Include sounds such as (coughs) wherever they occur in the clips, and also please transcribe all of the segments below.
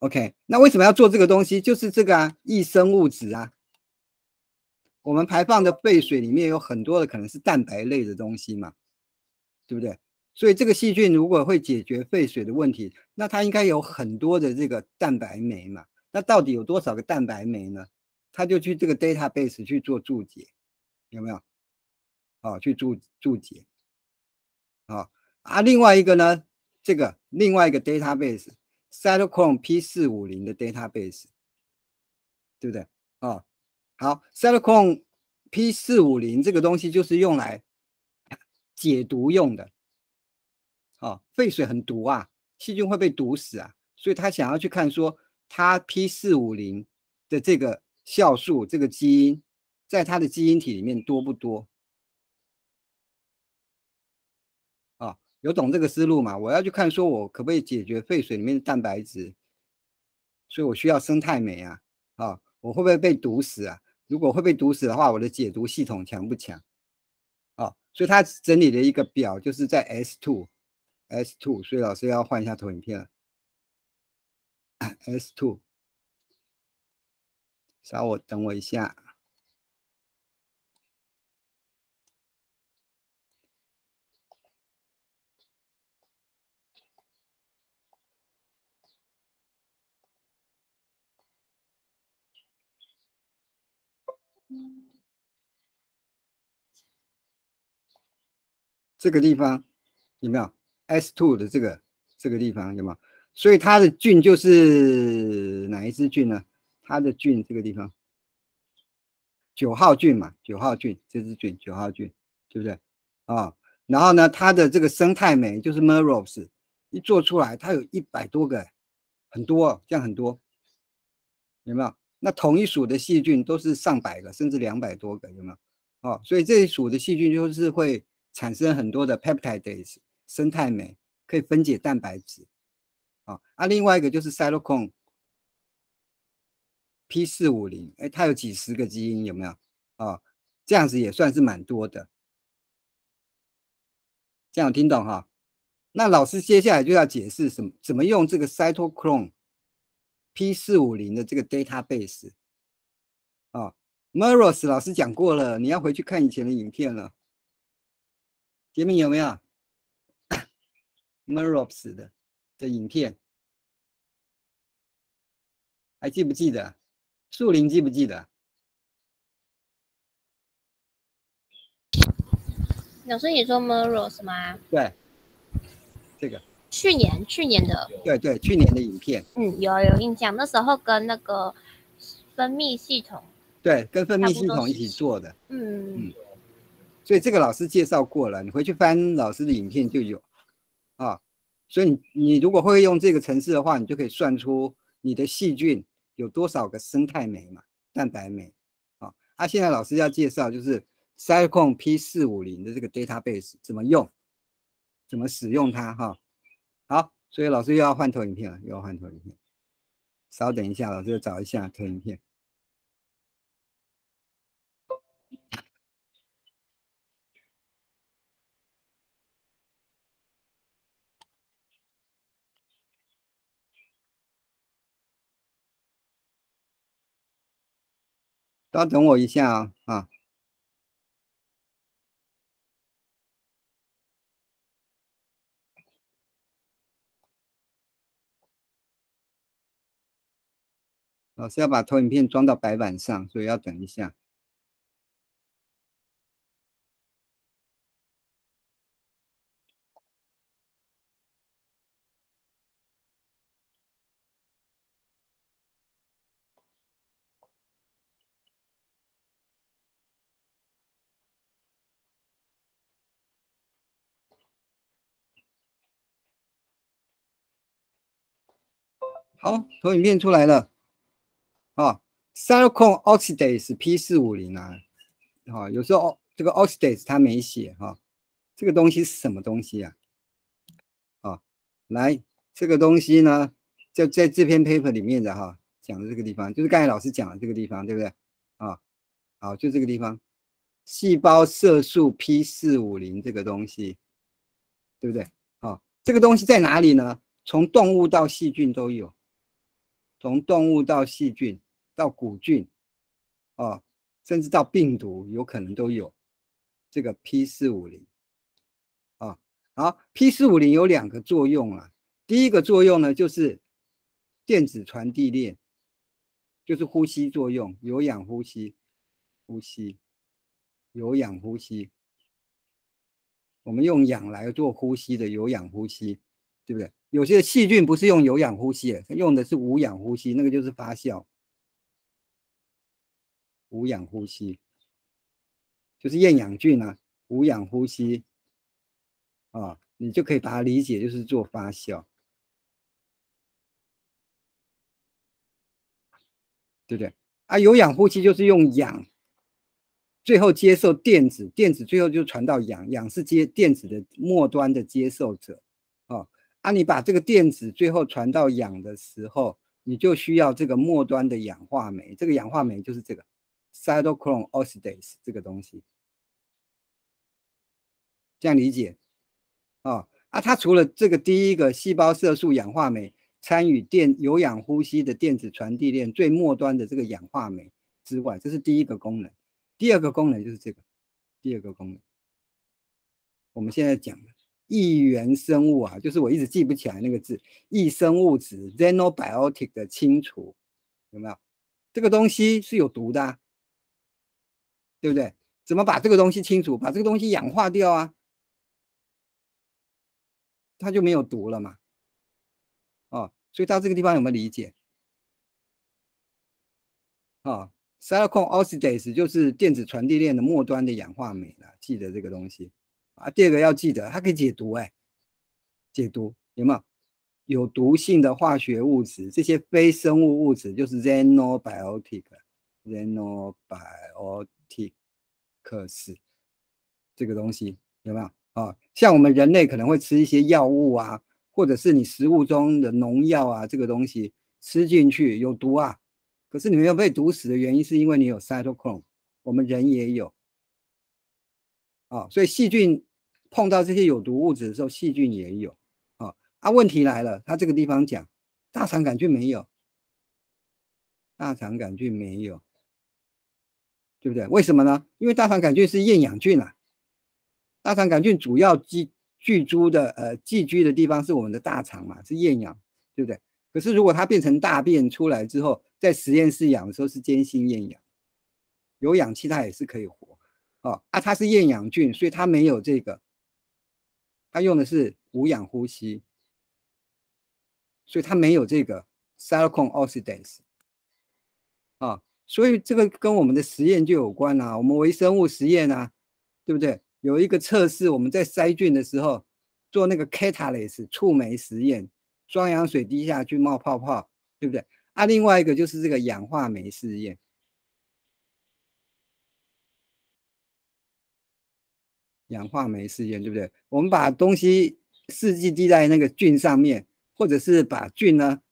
OK，那为什么要做这个东西？就是这个啊，易生物质啊。我们排放的废水里面有很多的可能是蛋白类的东西嘛，对不对？所以这个细菌如果会解决废水的问题，那它应该有很多的这个蛋白酶嘛。那到底有多少个蛋白酶呢？他就去这个 database 去做注解，有没有？哦，去注注解。啊啊，另外一个呢，这个另外一个 database。Cytochrome P 四五零的 database，对不对？哦，好，Cytochrome P 四五零这个东西就是用来解毒用的。哦，废水很毒啊，细菌会被毒死啊，所以他想要去看说，他 P 四五零的这个酵素这个基因，在他的基因体里面多不多？有懂这个思路嘛？我要去看，说我可不可以解决废水里面的蛋白质，所以我需要生态酶啊，啊，我会不会被毒死啊？如果会被毒死的话，我的解毒系统强不强？啊，所以他整理了一个表，就是在 S two，S two，所以老师要换一下投影片了，S two，稍我等我一下。这个地方有没有 S two 的这个这个地方有没有？所以它的菌就是哪一支菌呢？它的菌这个地方九号菌嘛，九号菌这支菌九号菌对不对啊？然后呢，它的这个生态酶就是 Meros，一做出来它有一百多个，很多，这样很多，有没有？那同一属的细菌都是上百个，甚至两百多个，有没有？哦，所以这一属的细菌就是会产生很多的 peptides 生态酶，可以分解蛋白质。啊，啊，另外一个就是 cytochrome P 四五零，哎，它有几十个基因，有没有？啊，这样子也算是蛮多的。这样听懂哈？那老师接下来就要解释什么，怎么用这个 cytochrome。P 四五零的这个 database 啊，Meros 老师讲过了，你要回去看以前的影片了。杰明有没有 Meros 的的影片？还记不记得？树林记不记得？老师，你说 Meros 吗？对，这个。去年，去年的，对对，去年的影片，嗯，有有印象，那时候跟那个分泌系统，对，跟分泌系统一起做的，嗯。嗯，所以这个老师介绍过了，你回去翻老师的影片就有，啊，所以你你如果会用这个程式的话，你就可以算出你的细菌有多少个生态酶嘛，蛋白酶，啊，啊，现在老师要介绍就是 Cyclone P 四五零的这个 database 怎么用，怎么使用它，哈。好，所以老师又要换投影片了，又要换投影片。稍等一下，老师找一下投影片。稍等我一下啊啊！老师要把投影片装到白板上，所以要等一下。好，投影片出来了。啊，cytochrome oxidase P 四五零啊，哈，有时候这个 oxidase 它没写哈，这个东西是什么东西啊？啊，来，这个东西呢，在在这篇 paper 里面的哈，讲的这个地方，就是刚才老师讲的这个地方，对不对？啊，好，就这个地方，细胞色素 P 四五零这个东西，对不对？啊，这个东西在哪里呢？从动物到细菌都有。从动物到细菌到古菌，啊，甚至到病毒，有可能都有这个 P 四五零。啊，好，P 四五零有两个作用啊。第一个作用呢，就是电子传递链，就是呼吸作用，有氧呼吸，呼吸，有氧呼吸。我们用氧来做呼吸的有氧呼吸，对不对？有些细菌不是用有氧呼吸，用的是无氧呼吸，那个就是发酵。无氧呼吸就是厌氧菌啊，无氧呼吸啊，你就可以把它理解就是做发酵。对不对？啊，有氧呼吸就是用氧，最后接受电子，电子最后就传到氧，氧是接电子的末端的接受者，啊，啊，你把这个电子最后传到氧的时候，你就需要这个末端的氧化酶，这个氧化酶就是这个 cytochrome oxidase 这个东西，这样理解？啊，啊，它除了这个第一个细胞色素氧化酶。参与电有氧呼吸的电子传递链最末端的这个氧化酶之外，这是第一个功能。第二个功能就是这个，第二个功能，我们现在讲的异源生物啊，就是我一直记不起来那个字，异生物质 xenobiotic 的清除，有没有？这个东西是有毒的，对不对？怎么把这个东西清除？把这个东西氧化掉啊，它就没有毒了嘛。哦，所以到这个地方有没有理解？啊，cytochrome oxidase 就是电子传递链的末端的氧化酶了，记得这个东西啊。第二个要记得，它可以解毒，哎，解毒有没有？有毒性的化学物质，这些非生物物质就是 xenobiotic，xenobiotic xenobiotic，xenobiotics 这个东西有没有？啊，像我们人类可能会吃一些药物啊。或者是你食物中的农药啊，这个东西吃进去有毒啊。可是你没有被毒死的原因，是因为你有 cytochrome，我们人也有啊。所以细菌碰到这些有毒物质的时候，细菌也有啊。啊，问题来了，它这个地方讲大肠杆菌没有，大肠杆菌没有，对不对？为什么呢？因为大肠杆菌是厌氧菌啊，大肠杆菌主要寄。聚居的呃，寄居的地方是我们的大肠嘛，是厌氧，对不对？可是如果它变成大便出来之后，在实验室养的时候是间性厌氧，有氧气它也是可以活，哦啊，它是厌氧菌，所以它没有这个，它用的是无氧呼吸，所以它没有这个 cytochrome oxidase，啊，所以这个跟我们的实验就有关啊，我们微生物实验啊，对不对？有一个测试，我们在筛菌的时候做那个 catalase 触媒实验，双氧水滴下去冒泡泡，对不对？啊，另外一个就是这个氧化酶试验，氧化酶试验，对不对？我们把东西试剂滴在那个菌上面，或者是把菌呢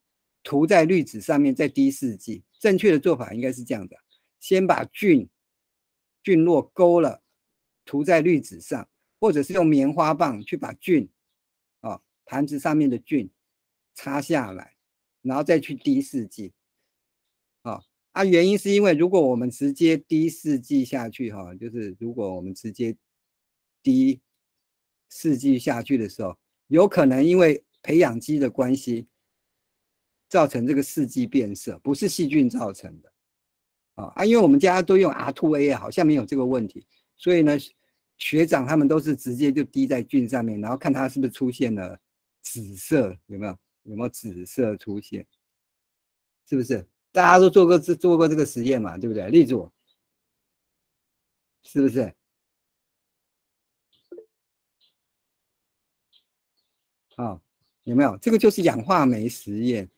涂在滤纸上面再滴试剂。正确的做法应该是这样的：先把菌菌落勾了。涂在滤纸上，或者是用棉花棒去把菌，啊，盘子上面的菌擦下来，然后再去滴试剂，啊啊，原因是因为如果我们直接滴试剂下去，哈，就是如果我们直接滴试剂下去的时候，有可能因为培养基的关系，造成这个试剂变色，不是细菌造成的，啊啊，因为我们家都用 R2A 啊，好像没有这个问题。所以呢，学长他们都是直接就滴在菌上面，然后看它是不是出现了紫色，有没有？有没有紫色出现？是不是？大家都做过这做过这个实验嘛，对不对？例主，是不是？啊，有没有？这个就是氧化酶实验，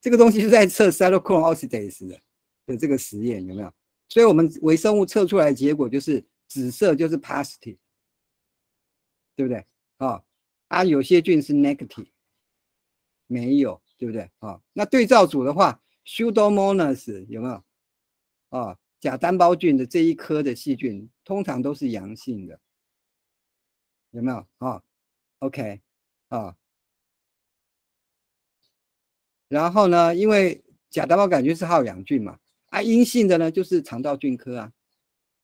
这个东西是在测 cytochrome oxidase 的的这个实验，有没有？所以我们微生物测出来的结果就是。紫色就是 positive，对不对？啊啊，有些菌是 negative，没有，对不对？啊，那对照组的话，Pseudomonas 有没有？啊，假单胞菌的这一颗的细菌通常都是阳性的，有没有？啊，OK，啊，然后呢，因为假单胞杆菌是好氧菌嘛，啊，阴性的呢就是肠道菌科啊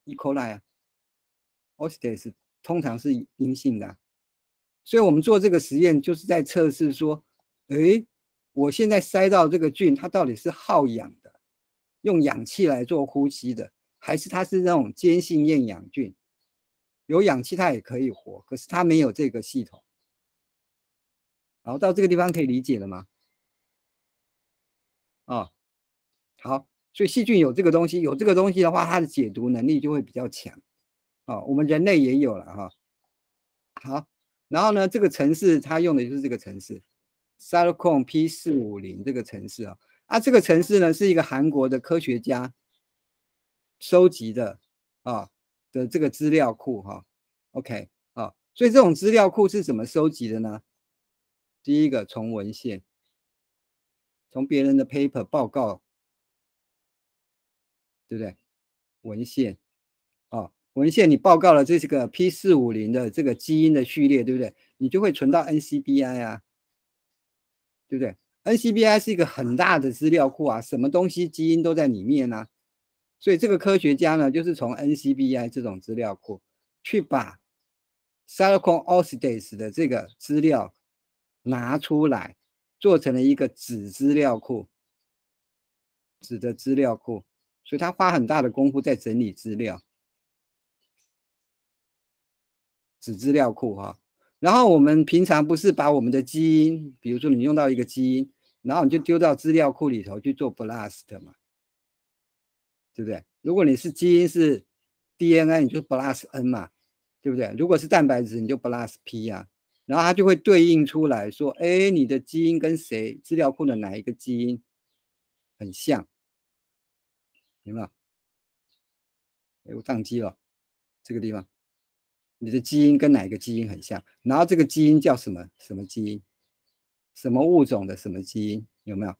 ，E. coli 啊，Osteus 通常是阴性的，所以我们做这个实验就是在测试说，诶，我现在塞到这个菌，它到底是好氧的，用氧气来做呼吸的，还是它是那种间性厌氧菌，有氧气它也可以活，可是它没有这个系统。然后到这个地方可以理解了吗？啊，好，所以细菌有这个东西，有这个东西的话，它的解毒能力就会比较强。啊，我们人类也有了哈。好，然后呢，这个城市它用的就是这个城市 c y t o c h r o m P 四五零这个城市啊。啊，这个城市呢是一个韩国的科学家收集的啊的这个资料库哈。OK，啊，所以这种资料库是怎么收集的呢？第一个从文献，从别人的 paper 报告，对不对？文献，啊，文献你报告了这是个 P 四五零的这个基因的序列，对不对？你就会存到 NCBI 啊，对不对？NCBI 是一个很大的资料库啊，什么东西基因都在里面啊。所以这个科学家呢，就是从 NCBI 这种资料库去把 Silicon Oxidase 的这个资料。拿出来，做成了一个纸资料库，纸的资料库，所以他花很大的功夫在整理资料，纸资料库哈。然后我们平常不是把我们的基因，比如说你用到一个基因，然后你就丢到资料库里头去做 blast 嘛，对不对？如果你是基因是 DNA，你就 blast N 嘛，对不对？如果是蛋白质，你就 blast P 呀。然后它就会对应出来说：“哎，你的基因跟谁资料库的哪一个基因很像？有没有？哎，我宕机了，这个地方，你的基因跟哪个基因很像？然后这个基因叫什么？什么基因？什么物种的什么基因？有没有？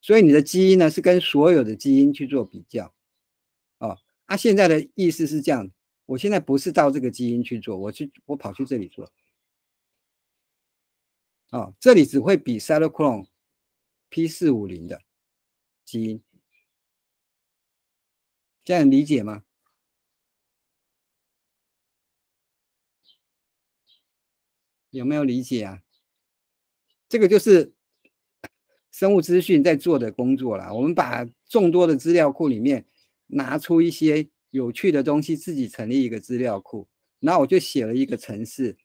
所以你的基因呢是跟所有的基因去做比较。哦，他现在的意思是这样：我现在不是到这个基因去做，我去我跑去这里做。”哦，这里只会比 cytochrome P 四五零的基因，这样理解吗？有没有理解啊？这个就是生物资讯在做的工作了。我们把众多的资料库里面拿出一些有趣的东西，自己成立一个资料库，然后我就写了一个程式。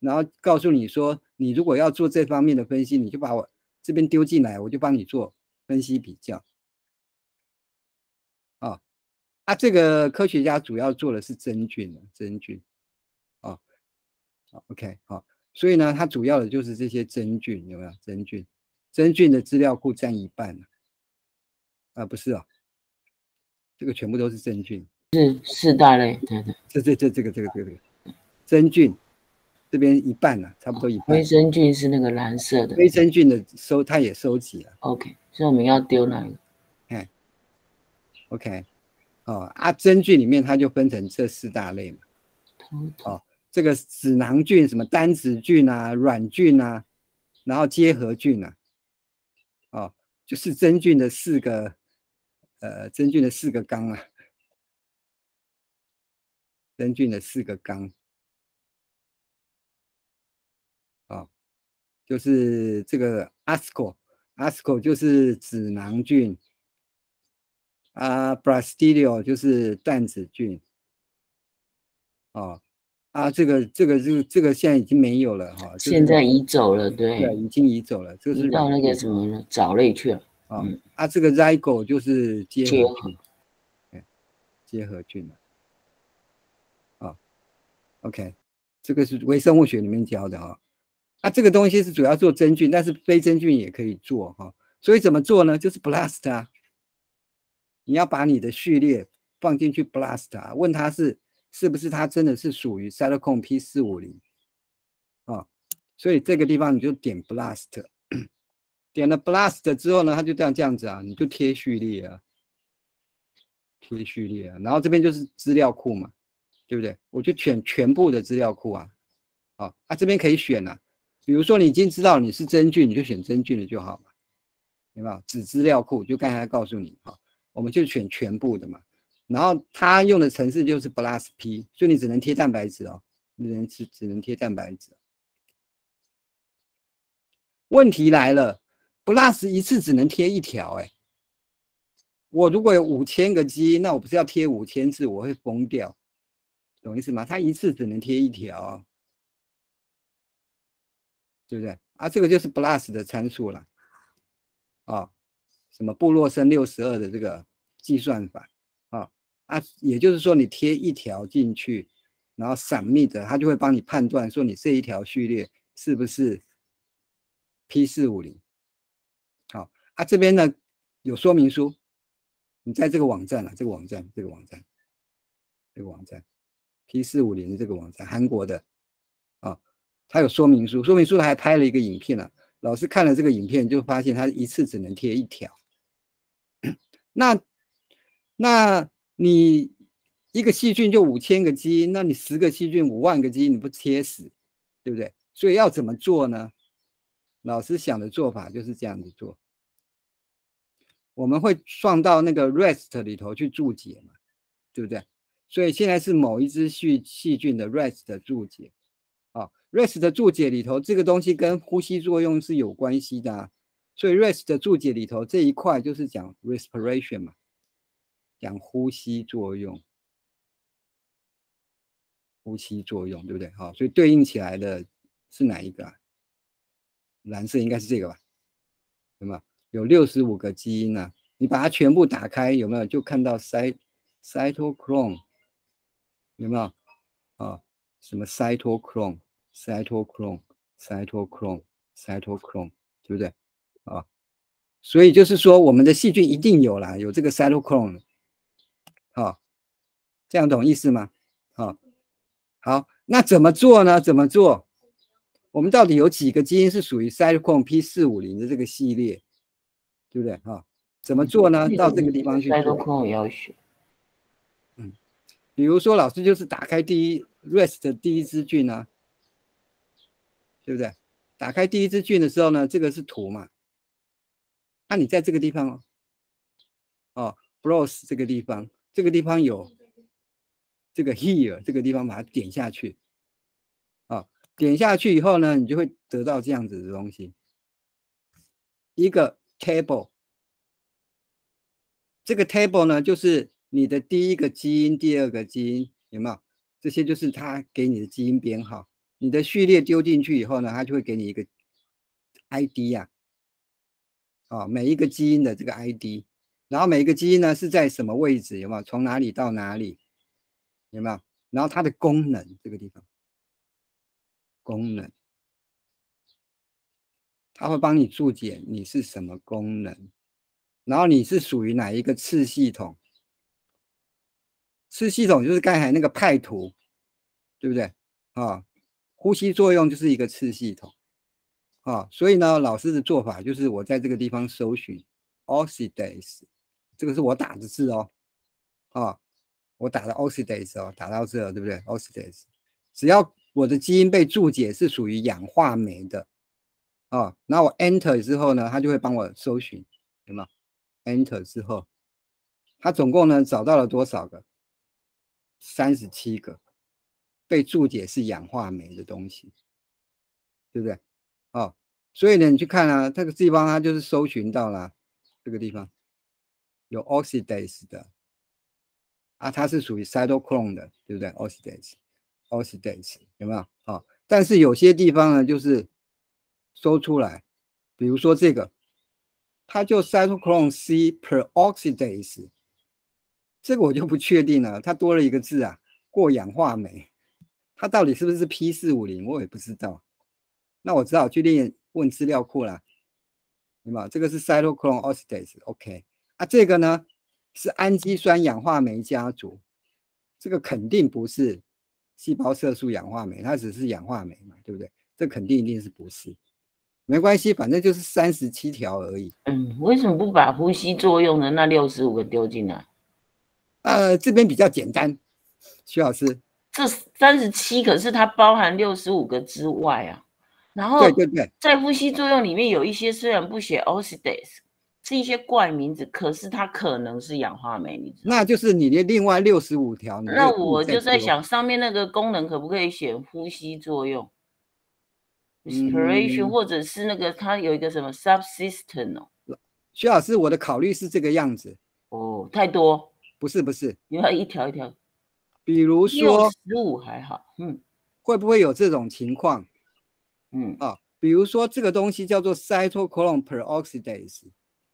然后告诉你说，你如果要做这方面的分析，你就把我这边丢进来，我就帮你做分析比较。啊，啊，这个科学家主要做的是真菌真菌。啊，OK，好，所以呢，它主要的就是这些真菌，有没有真菌？真菌的资料库占一半啊，不是哦，这个全部都是真菌。是四大类，对对。这这这这个这个这个真菌。这边一半了，差不多一半。微生菌是那个蓝色的。微生菌的收，它也收集了。OK，所以我们要丢哪个？哎，OK，哦啊，真菌里面它就分成这四大类嘛。哦，这个子囊菌、什么单子菌啊、软菌啊，然后结合菌啊，哦，就是真菌的四个，呃，真菌的四个纲啊，真菌的四个纲。就是这个 ASCO，ASCO 就是子囊菌啊，Brastidio 就是蛋子菌，哦啊，这个这个这个这个现在已经没有了哈，现在移走了，对，对，已经移走了，就是到那个什么藻类去了啊啊，这个 Zygo 就是结合菌，结合菌啊，OK，这个是微生物学里面教的啊。那这个东西是主要做真菌，但是非真菌也可以做哈。所以怎么做呢？就是 blast 啊，你要把你的序列放进去 blast 啊，问他是是不是它真的是属于 c y t o c h r o m P 四五零啊。所以这个地方你就点 blast，点了 blast 之后呢，它就这样这样子啊，你就贴序列啊，贴序列啊，然后这边就是资料库嘛，对不对？我就选全部的资料库啊，好，啊这边可以选了。比如说，你已经知道你是真菌，你就选真菌的就好了。明白？子资料库就刚才告诉你哈，我们就选全部的嘛。然后它用的程式就是 BLASTP，所以你只能贴蛋白质哦，你只能只只能贴蛋白质。问题来了，BLAST 一次只能贴一条，哎，我如果有五千个基因，那我不是要贴五千次，我会疯掉，懂意思吗？它一次只能贴一条，对不对？啊，这个就是 BLAST 的参数了，啊，什么布洛森六十二的这个计算法。啊啊，也就是说，你贴一条进去，然后 submit，它就会帮你判断说你这一条序列是不是 P 四五零。好，啊这边呢有说明书，你在这个网站啊，这个网站，这个网站，这个网站 P 四五零的这个网站，韩国的啊，它有说明书，说明书还拍了一个影片呢。老师看了这个影片，就发现它一次只能贴一条。那那。你一个细菌就五千个基因，那你十个细菌五万个基因，你不切死，对不对？所以要怎么做呢？老师想的做法就是这样子做。我们会放到那个 REST 里头去注解嘛，对不对？所以现在是某一只细细菌的 REST 注解啊，REST 的注解里头这个东西跟呼吸作用是有关系的，所以 REST 的注解里头这一块就是讲 respiration 嘛。讲呼吸作用，呼吸作用对不对？好，所以对应起来的是哪一个啊？蓝色应该是这个吧？有没有？有六十五个基因呢？你把它全部打开，有没有？就看到 cy cytochrome，有没有？啊，什么 cytochrome，cytochrome，cytochrome，cytochrome，对不对？啊，所以就是说，我们的细菌一定有啦，有这个 cytochrome。好，这样懂意思吗？好，好，那怎么做呢？怎么做？我们到底有几个基因是属于 cytochrome P 四五零的这个系列，对不对？哈，怎么做呢？到这个地方去做。cytochrome 要学。嗯，比如说老师就是打开第一 rest 的第一支菌呢，对不对？打开第一支菌的时候呢，这个是图嘛？那你在这个地方哦，，browse 这个地方。这个地方有这个 here 这个地方，把它点下去，啊，点下去以后呢，你就会得到这样子的东西，一个 table。这个 table 呢，就是你的第一个基因、第二个基因，有没有？这些就是它给你的基因编号。你的序列丢进去以后呢，它就会给你一个 ID 呀，啊，啊每一个基因的这个 ID。然后每一个基因呢是在什么位置？有没有从哪里到哪里？有没有？然后它的功能这个地方，功能，它会帮你注解你是什么功能，然后你是属于哪一个次系统？次系统就是刚才那个派图，对不对？啊，呼吸作用就是一个次系统，啊，所以呢，老师的做法就是我在这个地方搜寻 oxidase。这个是我打的字哦，啊，我打的 oxidase 哦，打到这对不对？oxidase，只要我的基因被注解是属于氧化酶的，啊，那我 enter 之后呢，它就会帮我搜寻，有没有？enter 之后，它总共呢找到了多少个？三十七个被注解是氧化酶的东西，对不对？哦，所以呢，你去看啊，这个地方它就是搜寻到了这个地方。有 oxidase 的啊，它是属于 cytochrome 的，对不对？oxidase，oxidase 有没有好？但是有些地方呢，就是搜出来，比如说这个，它就 cytochrome C peroxidase，这个我就不确定了，它多了一个字啊，过氧化酶，它到底是不是 P 四五零，我也不知道。那我只好去练问资料库了，对吧？这个是 cytochrome oxidase，OK。啊，这个呢是氨基酸氧化酶家族，这个肯定不是细胞色素氧化酶，它只是氧化酶嘛，对不对？这肯定一定是不是，没关系，反正就是三十七条而已。嗯，为什么不把呼吸作用的那六十五个丢进来？呃，这边比较简单，徐老师，这三十七可是它包含六十五个之外啊。然后对对对，在呼吸作用里面有一些虽然不写 oxidase。是一些怪名字，可是它可能是氧化酶，你知道吗？那就是你的另外六十五条。你那我就在，想，上面那个功能可不可以选呼吸作用？respiration，、嗯或者是那个它有一个什么 subsystem 哦？徐老师，我的考虑是这个样子，哦，太多，不是不是，你要一条一条。比如说十五还好，嗯会不会有这种情况嗯，啊？比如说这个东西叫做 cytochrome peroxidase，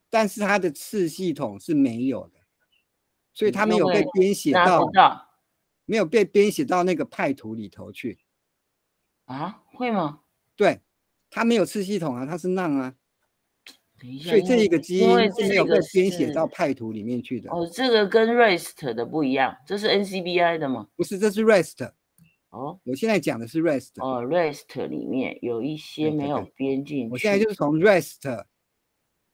但是它的次系统是没有的，所以它没有被编写到到没有被编写到那个派图里头去。啊？会吗？对，它没有次系统啊，它是 non 啊，等一下，所以这一个基因是没有被编写是到派图里面去的。哦，这个跟 REST 的不一样，这是 NCBI 的吗？不是，这是 rest。哦我现在讲的是 rest。哦，REST 里面有一些对对没有对编进去。我现在就是从 rest，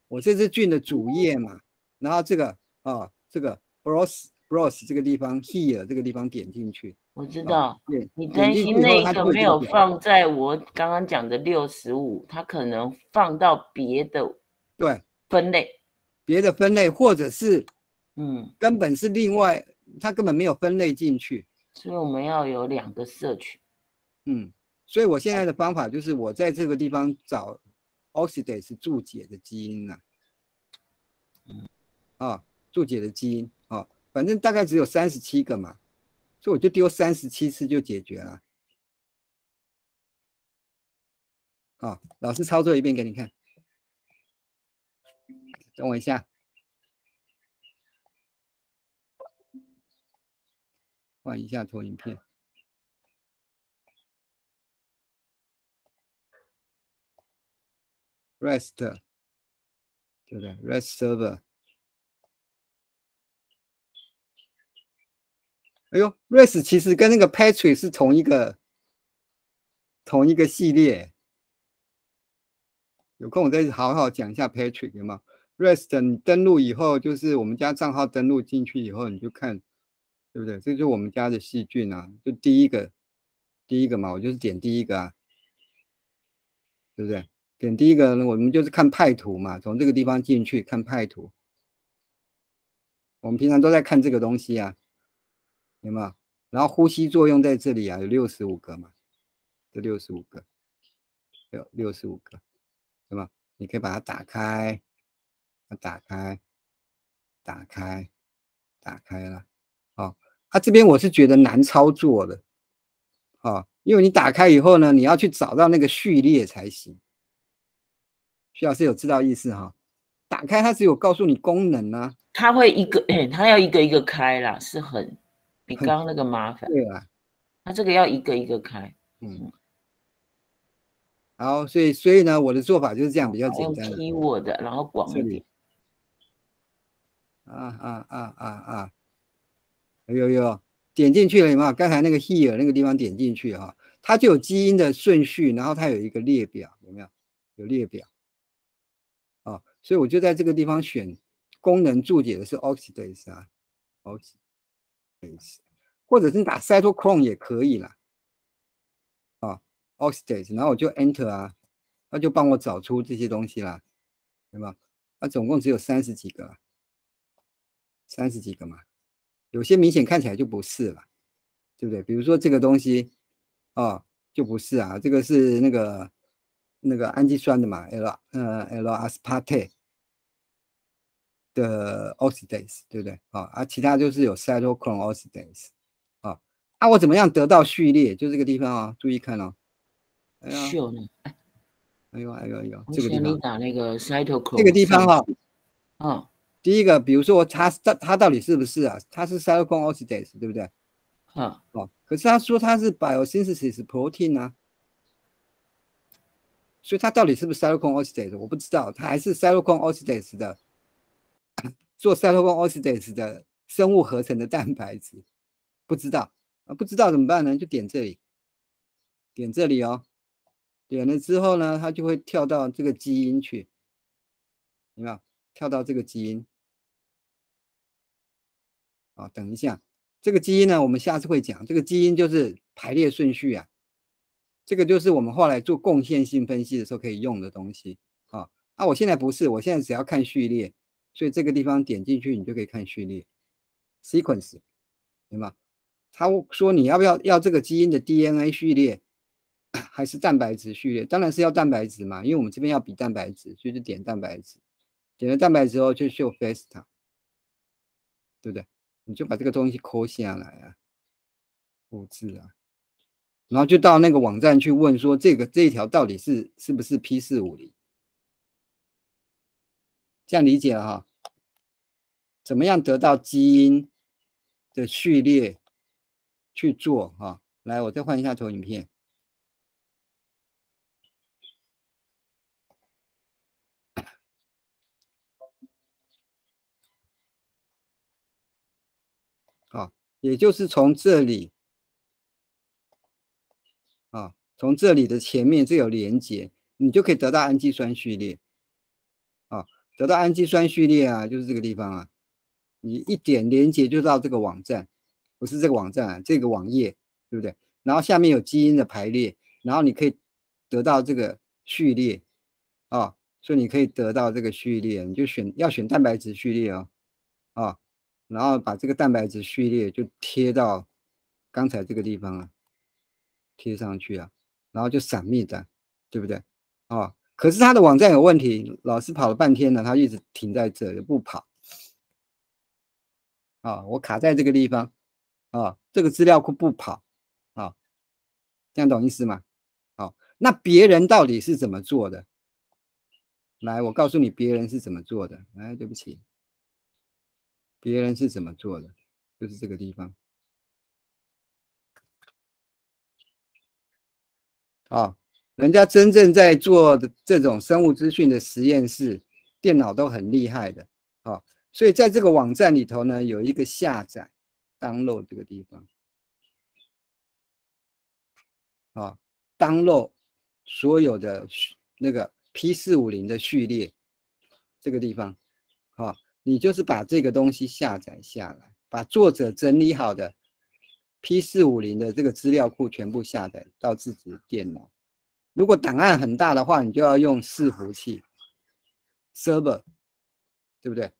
我这支菌的主页嘛，然后这个啊，这个 bros bros 这个地方 here 这个地方点进去，我知啊道，点你担心那个没有放在我刚刚讲的六十五，它可能放到别的对分类。别的分类，或者是嗯，根本是另外，它根本没有分类进去。所以我们要有两个社群。嗯，所以我现在的方法就是我在这个地方找 oxidase 注解的基因呐、啊，注解的基因啊，反正大概只有三十七个嘛，所以我就丢三十七次就解决了。啊，老师操作一遍给你看，等我一下，换一下投影片。REST，对不对？REST server。哎呦，REST 其实跟那个 Patrick 是同一个同一个系列。有空我再好好讲一下 Patrick 有没有？REST 你登录以后，就是我们家账号登录进去以后，你就看，对不对？这就是我们家的细菌啊，就第一个，第一个嘛，我就是点第一个啊，对不对？点第一个呢，我们就是看派图嘛，从这个地方进去看派图。我们平常都在看这个东西啊，有没有？然后呼吸作用在这里啊，有六十五个嘛，这六十五个，有六十五个，对吧？你可以把它打开，它打开，打开，打开了。哦，它、这边我是觉得难操作的，哦，因为你打开以后呢，你要去找到那个序列才行。徐老师有知道意思哈？打开它只有告诉你功能啊，它会一个，哎、它要一个一个开啦，是很比很刚刚那个麻烦。对啊，它这个要一个一个开，嗯。好，所以所以呢，我的做法就是这样，比较简用单的。keyword，然后广一点。啊啊啊啊啊！有有，点进去了有没有？刚才那个 here 那个地方点进去哈、它就有基因的顺序，然后它有一个列表，有没有？有列表。啊，所以我就在这个地方选功能注解的是 oxidase 啊，oxidase，或者是打 cytochrome 也可以啦。啊，oxidase，然后我就 enter 啊，它就帮我找出这些东西啦，对吧？它总共只有三十几个。三十几个嘛，有些明显看起来就不是了，对不对？比如说这个东西，哦，就不是啊，这个是那个那个氨基酸的嘛，L 呃 L aspartate 的 oxidase，对不对？啊、啊，其他就是有 cytochrome oxidase，啊，啊，我怎么样得到序列？就这个地方啊，注意看哦，哎呀，秀呢？哎呦哎呦哎呦，这个地方，打那个 cytochrome，这个地方上哈、嗯第一个，比如说它它它到底是不是啊？它是 cytochrome oxidase，对不对？啊，哦，可是他说它是 biosynthesis protein 啊，所以它到底是不是 cytochrome oxidase 我不知道，它还是 cytochrome oxidase 的做 cytochrome oxidase 的生物合成的蛋白质，不知道啊，不知道怎么办呢？就点这里，点这里哦，点了之后呢，它就会跳到这个基因去，有没有？跳到这个基因，啊，等一下。这个基因呢，我们下次会讲。这个基因就是排列顺序啊，这个就是我们后来做贡献性分析的时候可以用的东西啊。啊，我现在不是，我现在只要看序列，所以这个地方点进去，你就可以看序列 sequence，对吗？他说你要不要要这个基因的 DNA 序列，还是蛋白质序列？当然是要蛋白质嘛，因为我们这边要比蛋白质，所以就点蛋白质。点了蛋白质之后就秀 FASTA，对不对？你就把这个东西抠下来啊，复制啊，然后就到那个网站去问说这个这一条到底是是不是 P 四五零？这样理解了哈？怎么样得到基因的序列去做哈？来，我再换一下投影片。好，也就是从这里啊，从这里的前面这有连接，你就可以得到氨基酸序列。啊得到氨基酸序列啊，就是这个地方啊，你一点连接就到这个网站，不是这个网站啊，这个网页，对不对？然后下面有基因的排列，然后你可以得到这个序列啊，所以你可以得到这个序列，你就选要选蛋白质序列哦，然后把这个蛋白质序列就贴到刚才这个地方啊，贴上去啊，然后就闪密的，对不对？啊。可是他的网站有问题，老师跑了半天了，他一直停在这里不跑。啊，我卡在这个地方，啊，这个资料库不跑，啊，这样懂意思吗？好，那别人到底是怎么做的？来，我告诉你，别人是怎么做的。来，对不起，别人是怎么做的？就是这个地方。啊。人家真正在做的这种生物资讯的实验室，电脑都很厉害的啊，所以在这个网站里头呢，有一个下载 download 这个地方啊，download 所有的那个 P 四五零的序列这个地方啊，你就是把这个东西下载下来，把作者整理好的 P 四五零的这个资料库全部下载到自己的电脑。如果档案很大的话，你就要用伺服器 （server），对不对？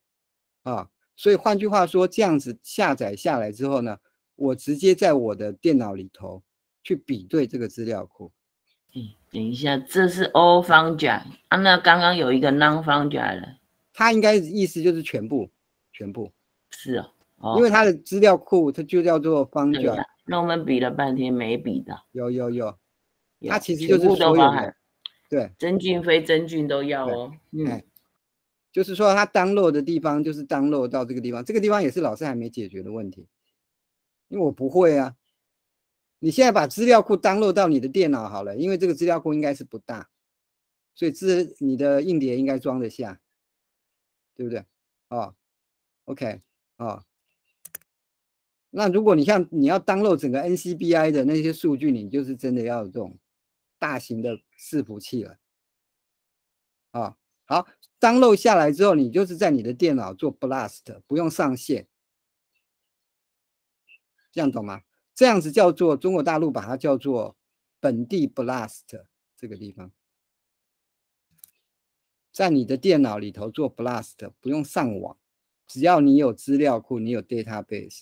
啊，所以换句话说，这样子下载下来之后呢，我直接在我的电脑里头去比对这个资料库。嗯，等一下，这是 all 方卷啊，那刚刚有一个 non function 了，它应该意思就是全部，全部是哦，因为他的资料库它就叫做 function。那我们比了半天没比的，有有有。它其实就是所有的，对，真菌非真菌都要哦。嗯，就是说它 download 的地方就是 download 到这个地方，这个地方也是老师还没解决的问题，因为我不会啊。你现在把资料库 download 到你的电脑好了，因为这个资料库应该是不大，所以资你的硬碟应该装得下，对不对？啊，OK，啊。那如果你像你要 download 整个 NCBI 的那些数据，你就是真的要有这种。大型的伺服器了，啊，好，download 下来之后，你就是在你的电脑做 blast，不用上线，这样懂吗？这样子叫做中国大陆把它叫做本地 blast 这个地方，在你的电脑里头做 blast，不用上网，只要你有资料库，你有 database，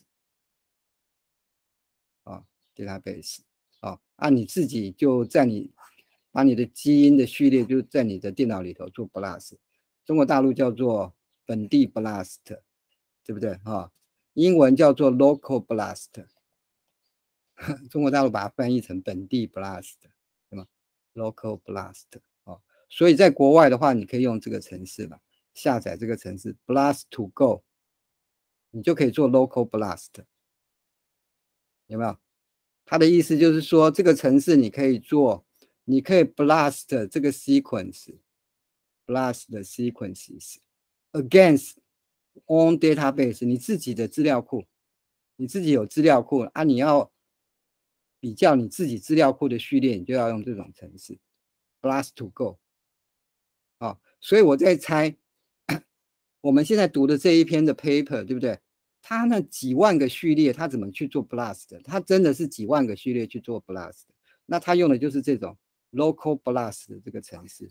啊，database。啊，啊，你自己就在你把你的基因的序列就在你的电脑里头做 blast，中国大陆叫做本地 blast，对不对？哈，英文叫做 local blast，(laughs) 中国大陆把它翻译成本地 blast，对吗？local blast，所以在国外的话，你可以用这个程式吧，下载这个程式 blast to go，你就可以做 local blast，有没有？他的意思就是说，这个城市你可以做，你可以 blast 这个 sequence，blast 的 sequences against on database，你自己的资料库，你自己有资料库啊，你要比较你自己资料库的序列，你就要用这种程式 blast to go。啊，所以我在猜，我们现在读的这一篇的 paper，对不对？他那几万个序列，他怎么去做 blast？他真的是几万个序列去做 blast？那他用的就是这种 local blast 的这个程式。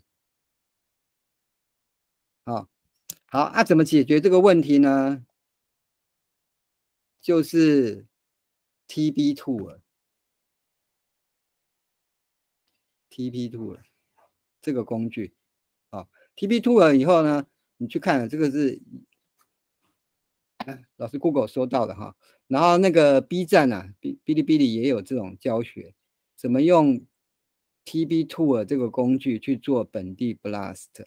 好，好啊，怎么解决这个问题呢？就是 TB Tool。TP Tool 这个工具，TB Tool 以后呢，你去看，这个是，老师 Google 收到的哈。然后那个 B 站啊，哔哔哩哔哩也有这种教学，怎么用 TB Tool 这个工具去做本地 Blast，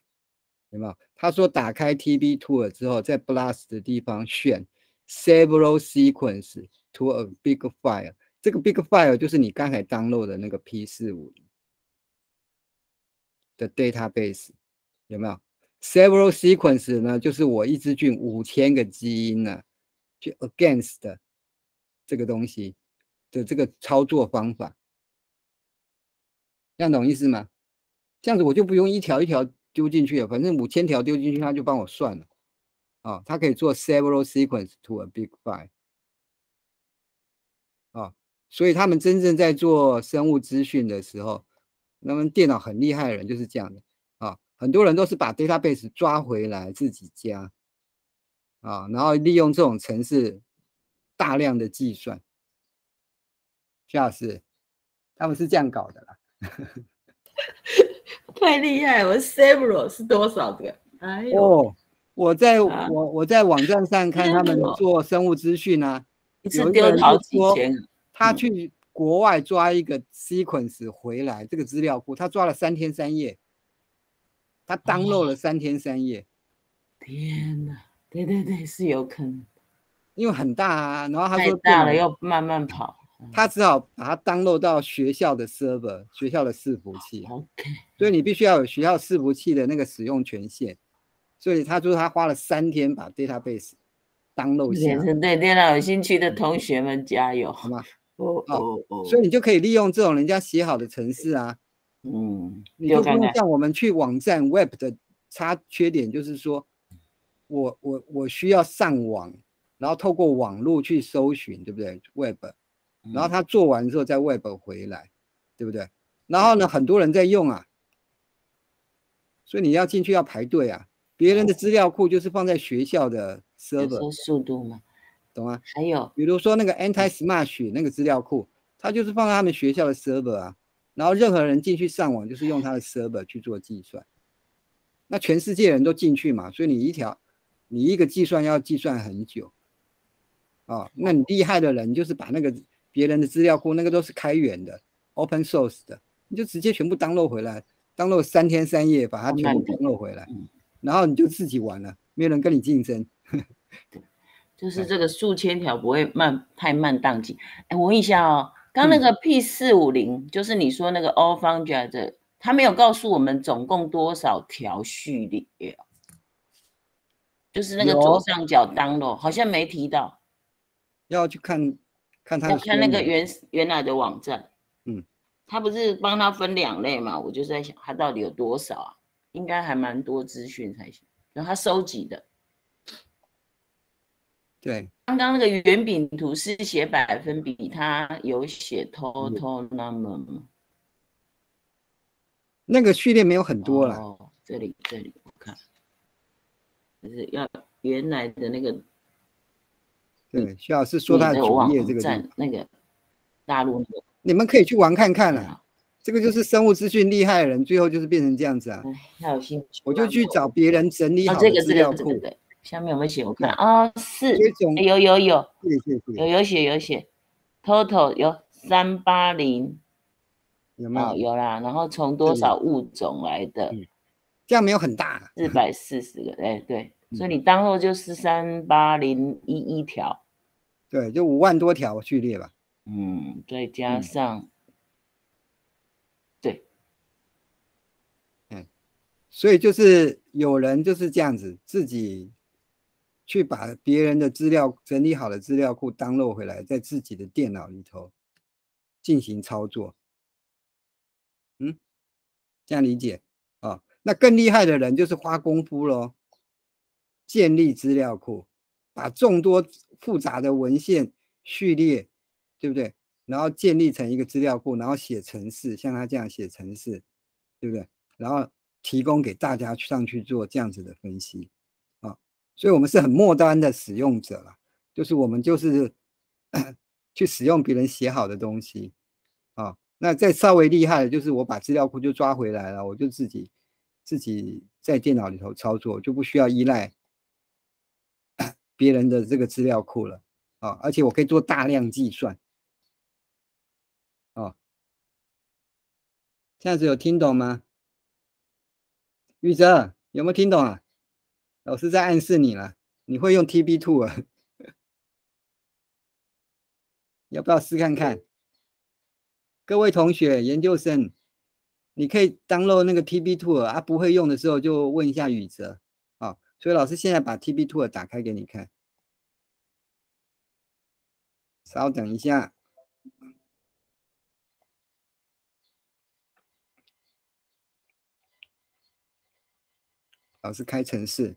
有没有？他说打开 TB Tool 之后，在 Blast 的地方选 Several Sequence to a Big File，这个 Big File 就是你刚才 download 的那个 P 四五。的 database 有没有 several sequence 呢？就是我一支菌五千个基因呢，去 against 这个东西的这个操作方法，这样懂意思吗？这样子我就不用一条一条丢进去了，反正五千条丢进去，他就帮我算了。啊，它可以做 several sequence to a big file。啊，所以他们真正在做生物资讯的时候。那么电脑很厉害的人就是这样的，很多人都是把 database 抓回来自己加啊，然后利用这种程式大量的计算。徐老师，他们是这样搞的啦，(laughs) 太厉害！我 several 是多少个？哎呦，我在我我在网站上看他们做生物资讯啊，一次丢好几千，他去。国外抓一个 sequence 回来，这个资料库他抓了三天三夜，他当漏了三天三夜。天哪，对对对，是有可能，因为很大啊。然后他说大了要慢慢跑，他只好把它当漏到学校的 server，学校的伺服器。OK，所以你必须要有学校伺服器的那个使用权限。所以他说他花了三天把 database 当漏下。对电脑有兴趣的同学们加油，好吗？哦哦哦，所以你就可以利用这种人家写好的程式啊，嗯，你就不用像我们去网站 Web 的差缺点，就是说我我我需要上网，然后透过网络去搜寻，对不对？Web，然后他做完之后再 Web 回来，对不对？然后呢，很多人在用啊，所以你要进去要排队啊，别人的资料库就是放在学校的 server，速度嘛。懂吗？还有，比如说那个 Anti Smash 那个资料库，它就是放在他们学校的 server 啊，然后任何人进去上网就是用他的 server 去做计算，那全世界人都进去嘛，所以你一条，你一个计算要计算很久，啊，那你厉害的人就是把那个别人的资料库，那个都是开源的 Open Source 的，你就直接全部 download 回来，download 三天三夜把它全部 download 回来，然后你就自己玩了，没有人跟你竞争。就是这个数千条不会慢太慢宕机。哎，我问一下哦，刚那个 P 四五零，就是你说那个 All Function 的，他没有告诉我们总共多少条序列，就是那个左上角 download 好像没提到，要去看看他看那个原原来的网站，嗯，他不是帮他分两类嘛？我就在想他到底有多少啊？应该还蛮多资讯才行，然后他收集的。对，刚刚那个圆饼图是写百分比，它有写 total number 吗？那个序列没有很多了。哦，这里这里我看，就是要原来的那个。对，徐老师说他的主页这个那个大陆那个，你们可以去玩看看了。这个就是生物资讯厉害的人，最后就是变成这样子啊。要有兴趣，我就去找别人整理好的资料库。下面有没有写？我看啊，是有有有，有有写有写，total 有三八零，有没有？有啦，然后从多少物种来的？这样没有很大，四百四十个，哎对，所以你当后就是三八零一一条，对，就五万多条序列吧。嗯，再加上，对，嗯，所以就是有人就是这样子自己。去把别人的资料整理好的资料库 download 回来，在自己的电脑里头进行操作。嗯，这样理解啊？那更厉害的人就是花功夫喽，建立资料库，把众多复杂的文献序列，对不对？然后建立成一个资料库，然后写程式，像他这样写程式，对不对？然后提供给大家上去做这样子的分析，所以我们是很末端的使用者了，就是我们就是 (coughs) 去使用别人写好的东西啊。那再稍微厉害的，就是我把资料库就抓回来了，我就自己自己在电脑里头操作，就不需要依赖 (coughs) 别人的这个资料库了啊，而且我可以做大量计算啊。这样子有听懂吗？宇哲有没有听懂啊？老师在暗示你了，你会用 TB Two 啊？要不要试看看？各位同学，研究生，你可以 download 那个 TB Two 啊，不会用的时候就问一下宇哲啊。所以老师现在把 TB Two 打开给你看，稍等一下，老师开程式。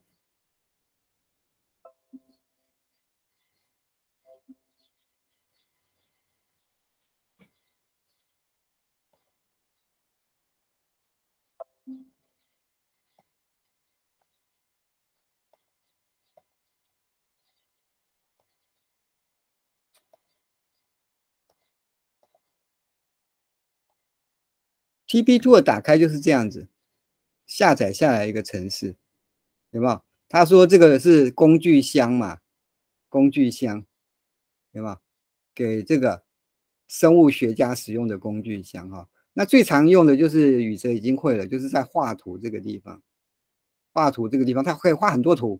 TP2 的打开就是这样子，下载下来一个程式，有没有？他说这个是工具箱嘛，工具箱，有没有？给这个生物学家使用的工具箱哈。那最常用的就是宇哲已经会了，就是在画图这个地方，画图这个地方，它可以画很多图，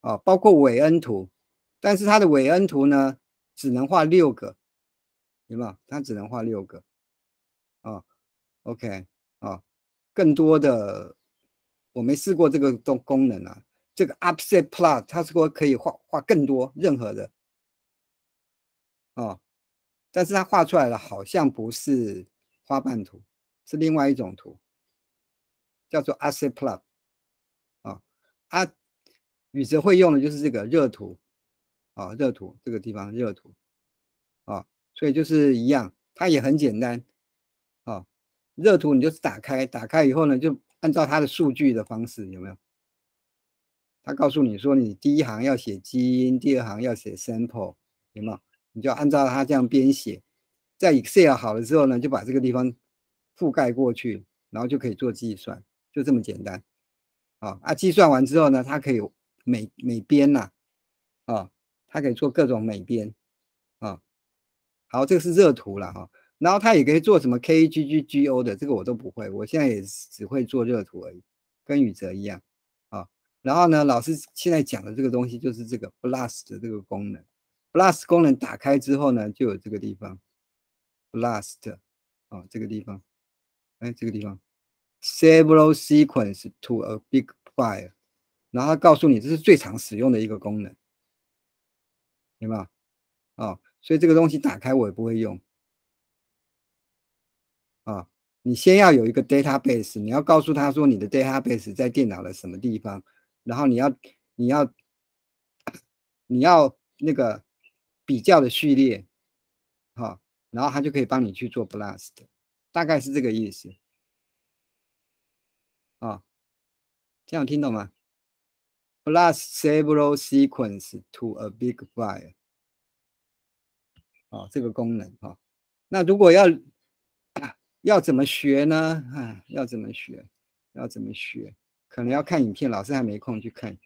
啊，包括韦恩图，但是它的韦恩图呢，只能画六个，有没有？它只能画六个。，OK，啊，更多的我没试过这个功功能啊。这个 Upset Plus 它是说可以画画更多任何的，啊，但是它画出来的好像不是花瓣图，是另外一种图，叫做 Upset Plus，。啊，啊，宇哲会用的就是这个热图，啊，热图这个地方热图，啊，所以就是一样，它也很简单。热图你就打开，打开以后呢，就按照它的数据的方式，有没有？他告诉你说，你第一行要写基因，第二行要写 sample，有没有？你就按照它这样编写，在 Excel 好了之后呢，就把这个地方覆盖过去，然后就可以做计算，就这么简单。啊啊，计算完之后呢，它可以美美编呐，啊，它可以做各种美编，啊，好，这个是热图了哈。然后它也可以做什么 K G G G O 的，这个我都不会，我现在也只会做热图而已，跟宇哲一样啊。然后呢，老师现在讲的这个东西就是这个 Blast 的这个功能，Blast 功能打开之后呢，就有这个地方 Blast 啊，这个地方，哎，这个地方 Several sequence to a big file，然后告诉你这是最常使用的一个功能，明白？啊，所以这个东西打开我也不会用。啊，你先要有一个 database，你要告诉他说你的 database 在电脑的什么地方，然后你要你要你要那个比较的序列，好，然后他就可以帮你去做 blast，大概是这个意思。啊，这样听懂吗？blast several sequence to a big file，啊，这个功能哈，那如果要。要怎么学呢？啊，要怎么学？要怎么学？可能要看影片，老师还没空去看。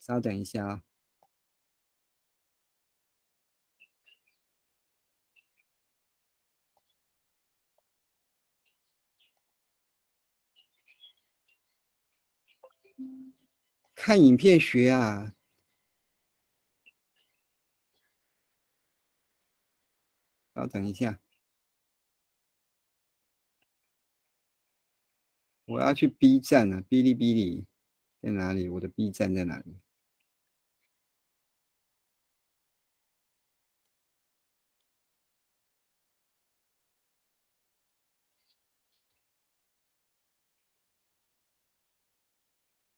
稍等一下啊，看影片学啊。稍等一下。我要去 B 站了，哔哩哔哩在哪里？我的 B 站在哪里？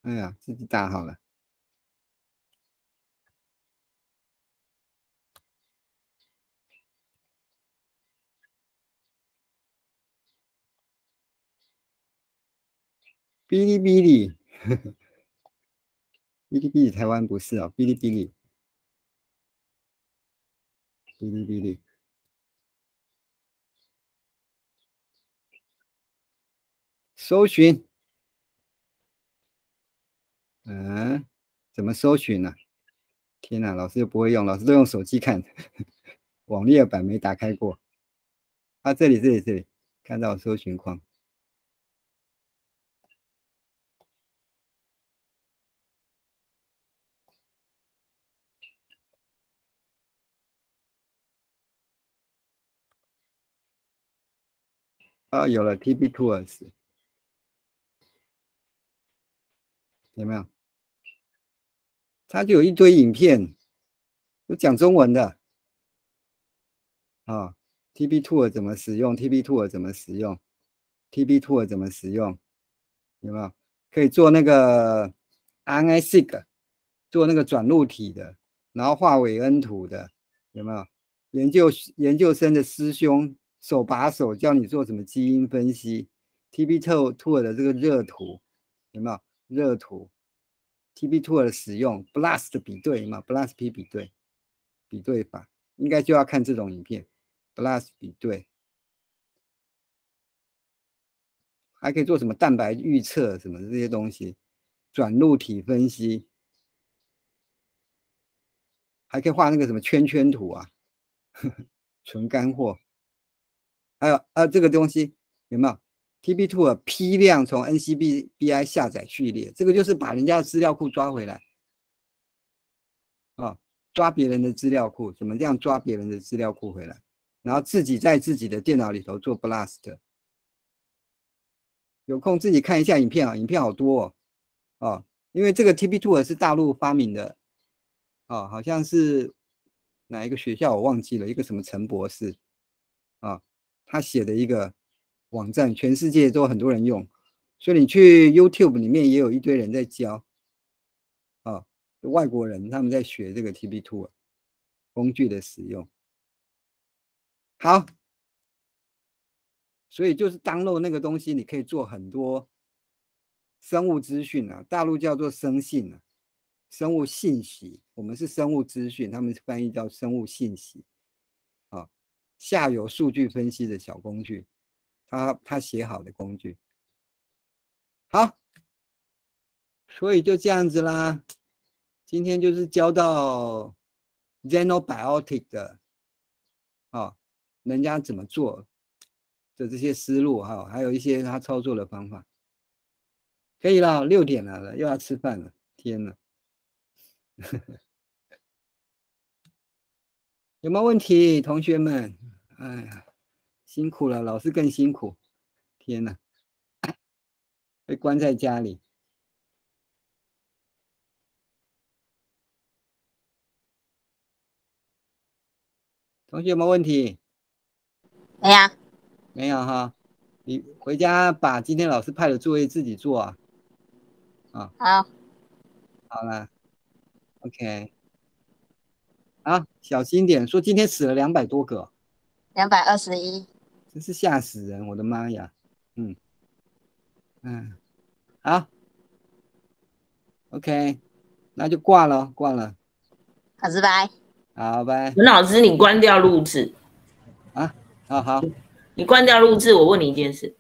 哎呀，自己打好了。哔哩哔哩，哔哩哔哩台湾不是哦，哔哩哔哩，哔哩哔哩，搜寻，嗯，怎么搜寻呢、天哪，老师又不会用，老师都用手机看，网页版没打开过。啊，这里这里这里，看到搜寻框。啊，有了 TB Tours，有没有？它就有一堆影片，有讲中文的。啊，TB Tour 怎么使用？TB Tour 怎么使用？TB Tour 怎么使用？有没有？可以做那个 RNA-seq，做那个转录体的，然后画韦恩图的，有没有？研究研究生的师兄手把手教你做什么基因分析，TB Tour 的这个热图有没有？热图 TB Tour 的使用，BLAST 比对有没有？BLAST P 比对比对法，应该就要看这种影片，BLAST 比对，还可以做什么蛋白预测什么这些东西，转录体分析，还可以画那个什么圈圈图啊。(laughs) 纯干货，还有啊，这个东西有没有？TB Two 批量从 NCBBI 下载序列，这个就是把人家的资料库抓回来啊，抓别人的资料库，怎么样抓别人的资料库回来？然后自己在自己的电脑里头做 blast，有空自己看一下影片啊，影片好多哦，哦，因为这个 TB Two 是大陆发明的，哦，好像是。哪一个学校我忘记了，一个什么陈博士啊，他写的一个网站，全世界都很多人用，所以你去 YouTube 里面也有一堆人在教啊，外国人他们在学这个 TB Two 工具的使用。好，所以就是 download 那个东西，你可以做很多生物资讯啊，大陆叫做生信啊。生物信息，我们是生物资讯，他们翻译叫生物信息，下游数据分析的小工具，他他写好的工具，好，所以就这样子啦，今天就是教到 Xenobiotic 的，啊，人家怎么做的这些思路哈，还有一些他操作的方法，可以了，六点了，又要吃饭了，天呐！有没有问题，同学们？哎呀，辛苦了，老师更辛苦。天哪，(coughs) 被关在家里。同学有没有问题？没有，没有哈。你回家把今天老师派的作业自己做啊。啊，好，好了。OK，啊，小心点！说今天死了两百多个，两百二十一，真是吓死人！我的妈呀，嗯嗯，好，OK，那就挂了，挂了，好，拜，好拜。陈老师，你关掉录制啊，好好，你关掉录制，我问你一件事。